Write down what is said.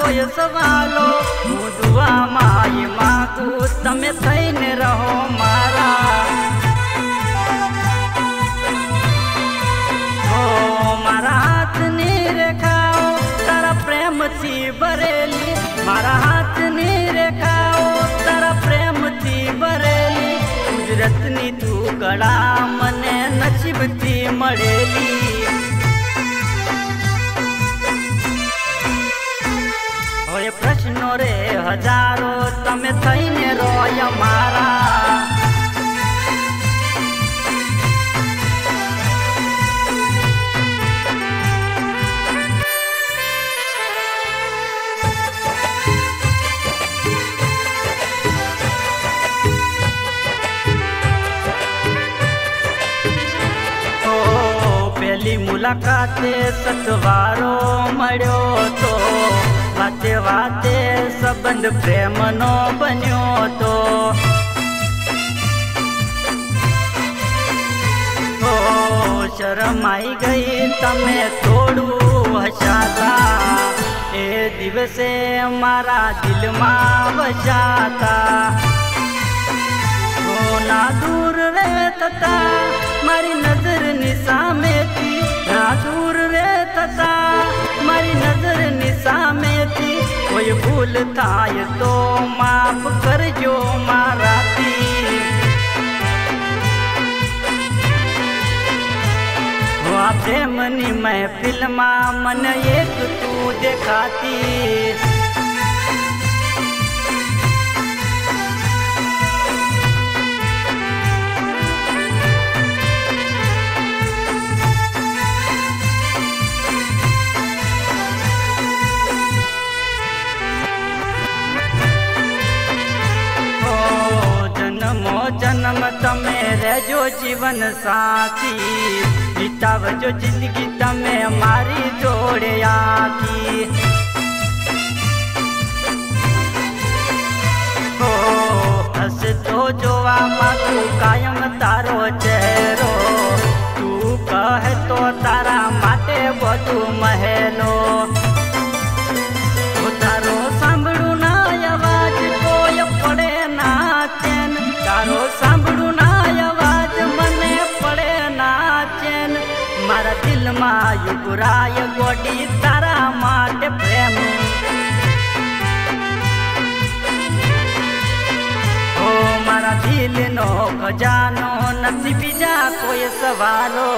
સવાલો હું દુઆમાં એ માગું તમે થઈને રહો મારા હો મારા હાથની રેખાઓ તારા પ્રેમથી ભરેલી મારા હાથની રેખાઓ તારા પ્રેમથી ભરેલી કુદરતની તું કળા મને નસીબથી મળેલી પ્રશ્નો રે હજારો તમે થઈને રોય મારા ઓ પેલી મુલાકાતે સતવારો મળ્યો તો વાતે વાતે સંબંધ પ્રેમનો બન્યો તો ઓ શરમાઈ ગઈ તમે થોડું હસાતા એ દિવસે મારા દિલમાં વસાતા ના દૂર રહેતા મારી નજરની ભૂલ થાય તો માફ કરજો મારાથી હો આ પ્રેમની મહેફિલમાં મને એક તું દેખાતી तमे जो जीवन साथी बिताव जो ज़िंदगी तमे हमारी जोड़े आती ओ हस तो जोवा मातू कायम तारो चेहरो तू कहे तो तारा माटे बधु महेलो યુગરાય ગોડી તારા માટે પ્રેમ. ઓ મારા દિલનો ખજાનો નથી બીજા કોઈ સવાલો.